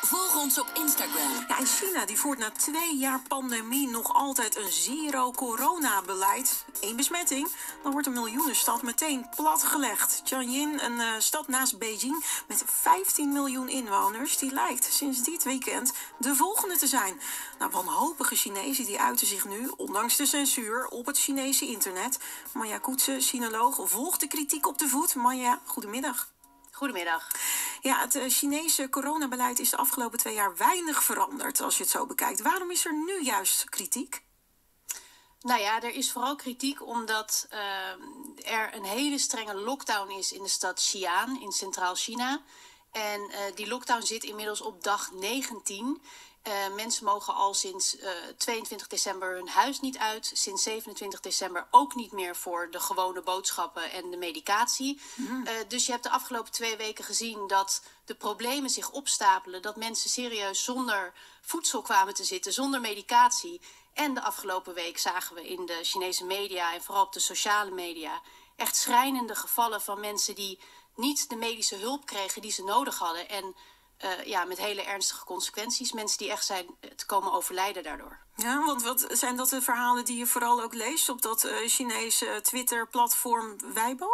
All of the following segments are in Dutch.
Volg ons op Instagram. Ja, en China die voert na twee jaar pandemie nog altijd een zero-corona-beleid. Eén besmetting, dan wordt een miljoenenstad meteen platgelegd. Tianjin, een uh, stad naast Beijing met 15 miljoen inwoners, die lijkt sinds dit weekend de volgende te zijn. Nou, wanhopige Chinezen die uiten zich nu, ondanks de censuur, op het Chinese internet. Maya Koetsen, sinoloog, volgt de kritiek op de voet. Maya, goedemiddag. Goedemiddag. Ja, het eh, Chinese coronabeleid is de afgelopen twee jaar weinig veranderd als je het zo bekijkt. Waarom is er nu juist kritiek? Nou ja, er is vooral kritiek omdat uh, er een hele strenge lockdown is in de stad Xi'an in Centraal China. En uh, die lockdown zit inmiddels op dag 19. Uh, mensen mogen al sinds uh, 22 december hun huis niet uit. Sinds 27 december ook niet meer voor de gewone boodschappen en de medicatie. Mm. Uh, dus je hebt de afgelopen twee weken gezien dat de problemen zich opstapelen. Dat mensen serieus zonder voedsel kwamen te zitten, zonder medicatie. En de afgelopen week zagen we in de Chinese media en vooral op de sociale media echt schrijnende gevallen van mensen die niet de medische hulp kregen die ze nodig hadden. En uh, ja, met hele ernstige consequenties. Mensen die echt zijn te komen overlijden daardoor. Ja, want wat zijn dat de verhalen die je vooral ook leest op dat uh, Chinese Twitter-platform Weibo?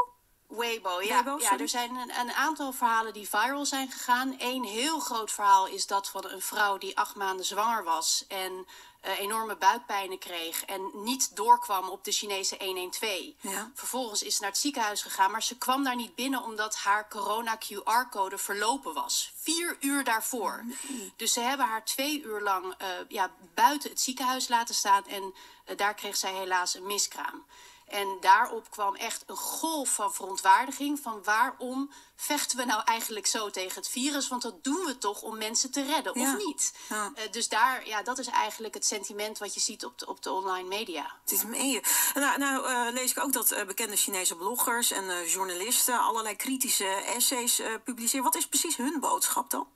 Weibo, ja. Weibo, ja er zijn een, een, aantal verhalen die viral zijn gegaan. Eén heel groot verhaal is dat van een vrouw die acht maanden zwanger was en uh, enorme buikpijnen kreeg en niet doorkwam op de Chinese 112. Ja. Vervolgens is ze naar het ziekenhuis gegaan, maar ze kwam daar niet binnen omdat haar corona QR-code verlopen was. Vier uur daarvoor. Nee. Dus ze hebben haar twee uur lang uh, ja, buiten het ziekenhuis laten staan en uh, daar kreeg zij helaas een miskraam. En daarop kwam echt een golf van verontwaardiging van waarom vechten we nou eigenlijk zo tegen het virus? Want dat doen we toch om mensen te redden, ja. of niet? Ja. Uh, dus daar, ja, dat is eigenlijk het sentiment wat je ziet op de, op de online media. Het is meen je. Nou, nou uh, lees ik ook dat uh, bekende Chinese bloggers en journalisten allerlei kritische essays publiceren. Wat is precies hun boodschap dan?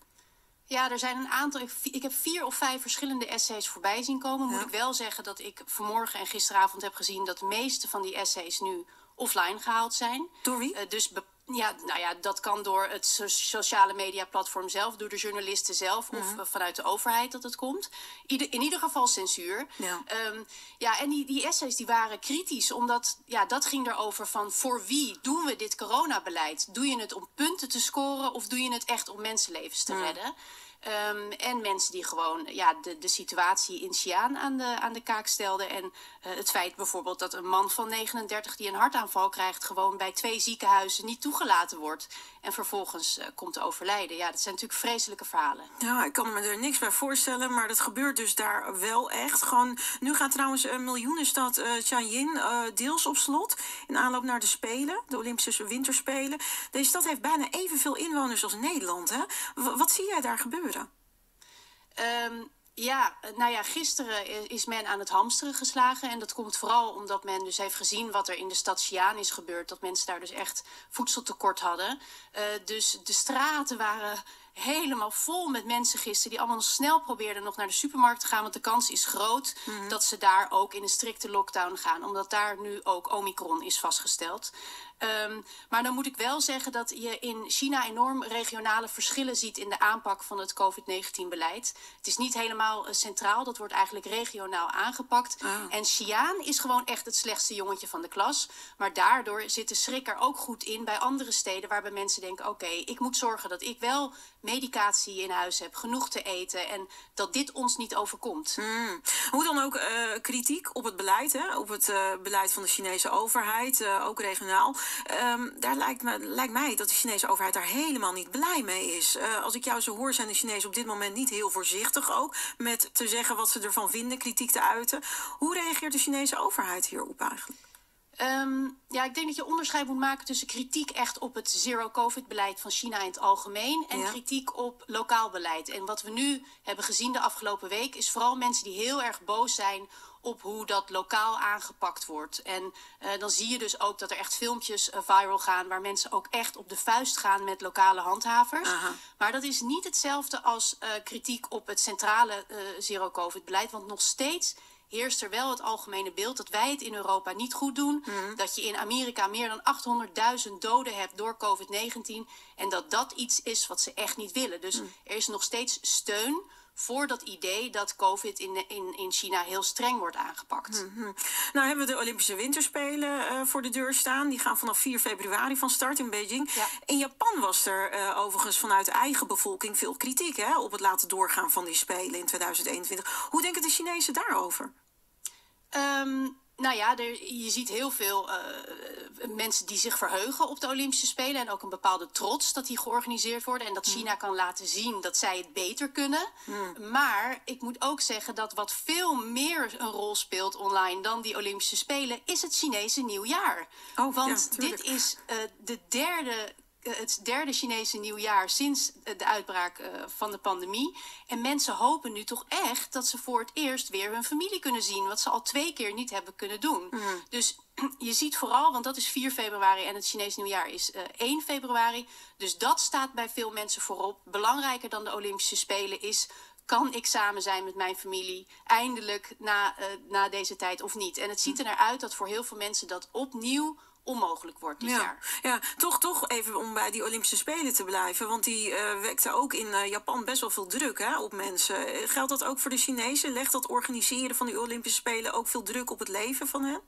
Ja, er zijn een aantal. Ik heb vier of vijf verschillende essays voorbij zien komen. Moet ja. ik wel zeggen dat ik vanmorgen en gisteravond heb gezien dat de meeste van die essays nu offline gehaald zijn. Door wie? Uh, dus ja, nou ja, dat kan door het so sociale media platform zelf, door de journalisten zelf of uh, vanuit de overheid dat het komt. Ieder, in ieder geval censuur. Ja, um, ja en die, die essays die waren kritisch, omdat ja, dat ging erover van voor wie doen we dit coronabeleid? Doe je het om punten te scoren of doe je het echt om mensenlevens te ja. redden? Um, en mensen die gewoon ja, de, de situatie in Xi'an aan de, aan de kaak stelden. En uh, het feit bijvoorbeeld dat een man van 39 die een hartaanval krijgt... gewoon bij twee ziekenhuizen niet toegelaten wordt... en vervolgens uh, komt te overlijden. Ja, dat zijn natuurlijk vreselijke verhalen. Ja, ik kan me er niks bij voorstellen, maar dat gebeurt dus daar wel echt. Gewoon, nu gaat trouwens een miljoenenstad uh, Tianjin uh, deels op slot... in aanloop naar de Spelen, de Olympische Winterspelen. Deze stad heeft bijna evenveel inwoners als Nederland. Hè? Wat zie jij daar gebeuren? Um, ja, nou ja, gisteren is men aan het hamsteren geslagen. En dat komt vooral omdat men dus heeft gezien wat er in de stad Xi'an is gebeurd. Dat mensen daar dus echt voedseltekort hadden. Uh, dus de straten waren helemaal vol met mensen gisteren die allemaal nog snel probeerden nog naar de supermarkt te gaan. Want de kans is groot mm -hmm. dat ze daar ook in een strikte lockdown gaan. Omdat daar nu ook Omicron is vastgesteld. Um, maar dan moet ik wel zeggen dat je in China enorm regionale verschillen ziet in de aanpak van het COVID-19-beleid. Het is niet helemaal uh, centraal, dat wordt eigenlijk regionaal aangepakt. Ah. En Xi'an is gewoon echt het slechtste jongetje van de klas. Maar daardoor zit de schrik er ook goed in bij andere steden waarbij mensen denken: oké, okay, ik moet zorgen dat ik wel medicatie in huis heb, genoeg te eten en dat dit ons niet overkomt. Mm. Hoe dan ook uh, kritiek op het beleid, hè? op het uh, beleid van de Chinese overheid, uh, ook regionaal. Um, daar lijkt, me, lijkt mij dat de Chinese overheid daar helemaal niet blij mee is. Uh, als ik jou zo hoor, zijn de Chinezen op dit moment niet heel voorzichtig ook met te zeggen wat ze ervan vinden, kritiek te uiten. Hoe reageert de Chinese overheid hierop eigenlijk? Um, ja, ik denk dat je onderscheid moet maken tussen kritiek echt op het zero-covid-beleid van China in het algemeen en ja. kritiek op lokaal beleid. En wat we nu hebben gezien de afgelopen week is vooral mensen die heel erg boos zijn op hoe dat lokaal aangepakt wordt. En uh, dan zie je dus ook dat er echt filmpjes uh, viral gaan waar mensen ook echt op de vuist gaan met lokale handhavers. Aha. Maar dat is niet hetzelfde als uh, kritiek op het centrale zero-covid-beleid, want nog steeds heerst er wel het algemene beeld dat wij het in Europa niet goed doen. Dat je in Amerika meer dan 800.000 doden hebt door COVID-19. En dat dat iets is wat ze echt niet willen. Dus er is nog steeds steun voor dat idee dat COVID in, in, in China heel streng wordt aangepakt. Nou hebben we de Olympische Winterspelen eh, voor de deur staan. Die gaan vanaf 4 februari van start in Beijing. Ja. In Japan was er eh, overigens vanuit eigen bevolking veel kritiek hè, op het laten doorgaan van die Spelen in 2021. Hoe denken de Chinezen daarover? Ehm, nou ja, er, je ziet heel veel eh, mensen die zich verheugen op de Olympische Spelen. En ook een bepaalde trots dat die georganiseerd worden. En dat China kan laten zien dat zij het beter kunnen. Maar ik moet ook zeggen dat wat veel meer een rol speelt online dan die Olympische Spelen, is het Chinese nieuwjaar. Oh, Want ja, dit is eh, de derde het derde Chinese nieuwjaar sinds eh, de uitbraak eh, van de pandemie. En mensen hopen nu toch echt dat ze voor het eerst weer hun familie kunnen zien. Wat ze al twee keer niet hebben kunnen doen. Dus je ziet vooral, want dat is 4 februari en het Chinese nieuwjaar is eh, 1 februari. Dus dat staat bij veel mensen voorop. Belangrijker dan de Olympische Spelen is. Kan ik samen zijn met mijn familie eindelijk na, eh, na deze tijd of niet? En het ziet er naar uit dat voor heel veel mensen dat opnieuw onmogelijk wordt dit Ja, jaar. ja, toch, toch even om bij die Olympische Spelen te blijven. Want die eh wekte ook in eh, Japan best wel veel druk hè, op mensen. Geldt dat ook voor de Chinezen? Legt dat organiseren van die Olympische Spelen ook veel druk op het leven van hen?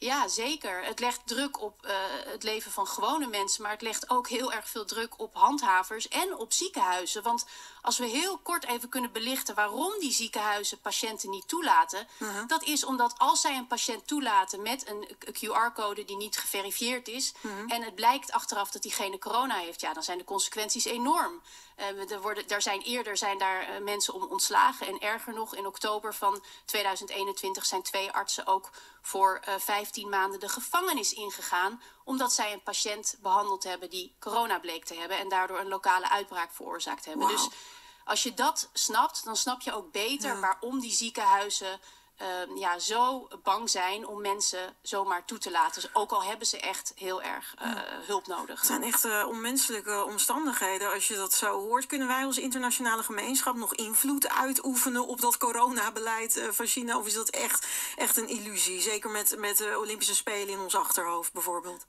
Ja, zeker. Het legt druk op eh, het leven van gewone mensen, maar het legt ook heel erg veel druk op handhavers en op ziekenhuizen. Want als we heel kort even kunnen belichten waarom die ziekenhuizen patiënten niet toelaten, dat is omdat als zij een patiënt toelaten met een QR-code die niet geverifieerd is en het blijkt achteraf dat diegene corona heeft, ja, dan zijn de consequenties enorm. Eh, er, worden, er zijn eerder zijn daar eh, mensen om ontslagen. En erger nog, in oktober van 2021 zijn twee artsen ook voor eh 15 maanden de gevangenis ingegaan. Omdat zij een patiënt behandeld hebben die corona bleek te hebben. En daardoor een lokale uitbraak veroorzaakt hebben. Dus als je dat snapt, dan snap je ook beter waarom die ziekenhuizen. Eh, ja, zo bang zijn om mensen zomaar toe te laten. Dus ook al hebben ze echt heel erg eh, hulp nodig. Het zijn echt eh, onmenselijke omstandigheden. Als je dat zo hoort, kunnen wij als internationale gemeenschap nog invloed uitoefenen op dat coronabeleid eh, van China? Of is dat echt, echt een illusie? Zeker met, met de Olympische Spelen in ons achterhoofd bijvoorbeeld.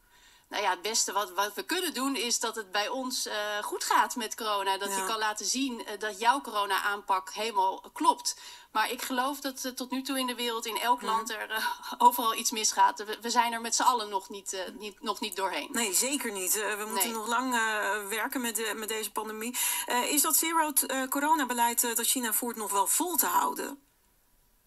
Nou ja, het beste wat, wat we kunnen doen is dat het bij ons eh, goed gaat met corona. Dat Ja. je kan laten zien eh, dat jouw corona-aanpak helemaal klopt. Maar ik geloof dat eh, tot nu toe in de wereld, in elk land, er overal iets misgaat. We, we zijn er met z'n allen nog niet, niet, nog niet doorheen. Nee, zeker niet. We moeten Nee. nog lang werken met, de, met deze pandemie. Is dat zero-coronabeleid dat China voert nog wel vol te houden?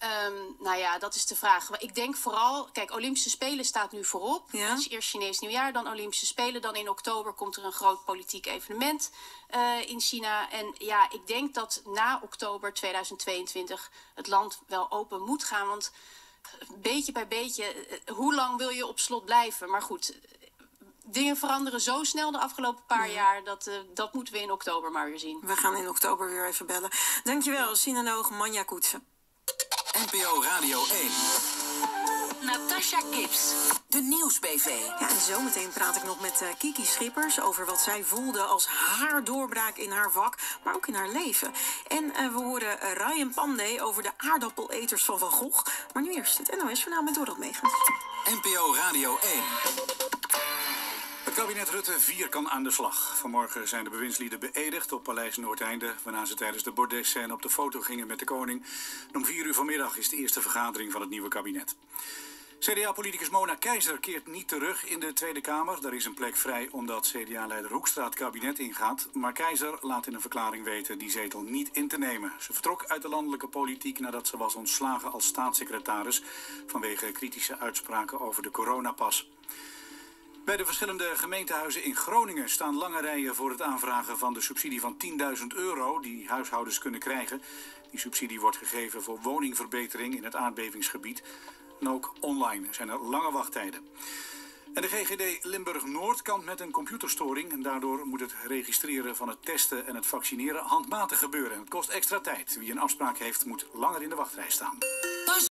Ehm, nou ja, dat is de vraag. Maar Ik denk vooral, kijk, Olympische Spelen staat nu voorop. Ja. Het is eerst Chinees nieuwjaar, dan Olympische Spelen. Dan in oktober komt er een groot politiek evenement eh, in China. En ja, ik denk dat na oktober 2022 het land wel open moet gaan. Want beetje bij beetje, eh, hoe lang wil je op slot blijven? Maar goed, eh, dingen veranderen zo snel de afgelopen paar jaar. Dat, eh, dat moeten we in oktober maar weer zien. We gaan in oktober weer even bellen. Dankjewel, sinoloog Manja Koetsen. NPO Radio 1. Natasha Gibbs, de Nieuwsbv. Ja, en zometeen praat ik nog met eh, Kiki Schippers over wat zij voelde als haar doorbraak in haar vak, maar ook in haar leven. En eh, we horen eh, Ryan Pandey over de aardappeleters van Van Gogh. Maar nu eerst het NOS-journaal met Dorot Megens. NPO Radio 1. Kabinet Rutte 4 kan aan de slag. Vanmorgen zijn de bewindslieden beëdigd op Paleis Noordeinde... waarna ze tijdens de bordesscène op de foto gingen met de koning. Om 4 uur vanmiddag is de eerste vergadering van het nieuwe kabinet. CDA-politicus Mona Keizer keert niet terug in de Tweede Kamer. Daar is een plek vrij omdat CDA-leider Hoekstra het kabinet ingaat. Maar Keizer laat in een verklaring weten die zetel niet in te nemen. Ze vertrok uit de landelijke politiek nadat ze was ontslagen als staatssecretaris... vanwege kritische uitspraken over de coronapas. Bij de verschillende gemeentehuizen in Groningen staan lange rijen voor het aanvragen van de subsidie van 10.000 euro die huishoudens kunnen krijgen. Die subsidie wordt gegeven voor woningverbetering in het aardbevingsgebied. En ook online zijn er lange wachttijden. En de GGD Limburg-Noord kampt met een computerstoring. En daardoor moet het registreren van het testen en het vaccineren handmatig gebeuren. Het kost extra tijd. Wie een afspraak heeft, moet langer in de wachtrij staan.